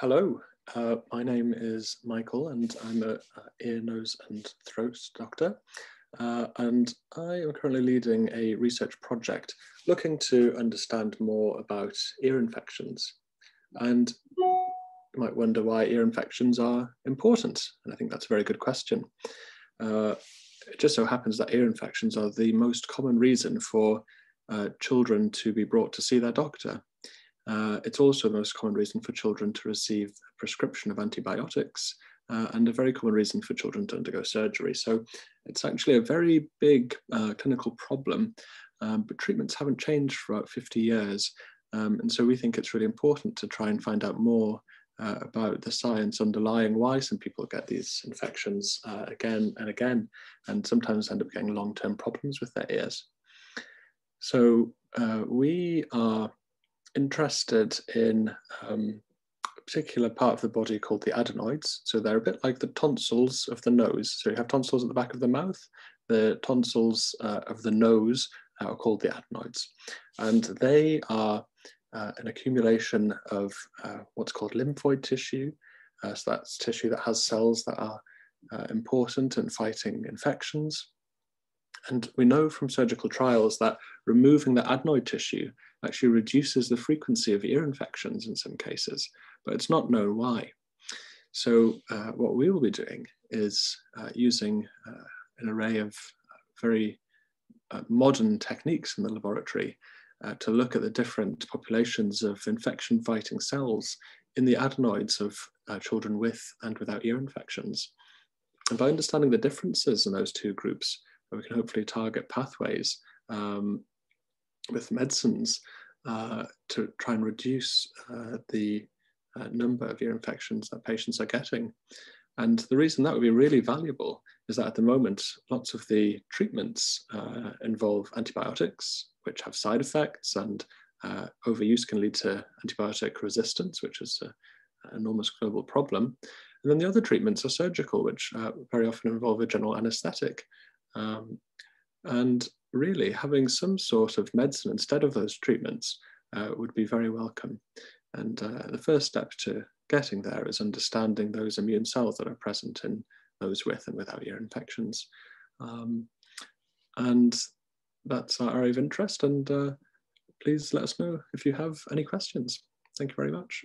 Hello, uh, my name is Michael and I'm a, ear, nose and throat doctor. Uh, and I am currently leading a research project looking to understand more about ear infections. And you might wonder why ear infections are important. And I think that's a very good question. Uh, it just so happens that ear infections are the most common reason for uh, children to be brought to see their doctor. Uh, it's also the most common reason for children to receive a prescription of antibiotics uh, and a very common reason for children to undergo surgery. So it's actually a very big uh, clinical problem, um, but treatments haven't changed for about 50 years. Um, and so we think it's really important to try and find out more uh, about the science underlying why some people get these infections uh, again and again, and sometimes end up getting long-term problems with their ears. So uh, we are interested in um, a particular part of the body called the adenoids. So they're a bit like the tonsils of the nose. So you have tonsils at the back of the mouth. The tonsils uh, of the nose are called the adenoids. And they are uh, an accumulation of uh, what's called lymphoid tissue. Uh, so that's tissue that has cells that are uh, important in fighting infections. And we know from surgical trials that removing the adenoid tissue actually reduces the frequency of ear infections in some cases, but it's not known why. So uh, what we will be doing is uh, using uh, an array of very uh, modern techniques in the laboratory uh, to look at the different populations of infection fighting cells in the adenoids of uh, children with and without ear infections. And by understanding the differences in those two groups, we can hopefully target pathways um, with medicines uh, to try and reduce uh, the uh, number of ear infections that patients are getting. And the reason that would be really valuable is that at the moment, lots of the treatments uh, involve antibiotics, which have side effects, and uh, overuse can lead to antibiotic resistance, which is an enormous global problem. And then the other treatments are surgical, which uh, very often involve a general anesthetic. Um, and really having some sort of medicine instead of those treatments uh, would be very welcome. And uh, the first step to getting there is understanding those immune cells that are present in those with and without ear infections. Um, and that's our area of interest. And uh, please let us know if you have any questions. Thank you very much.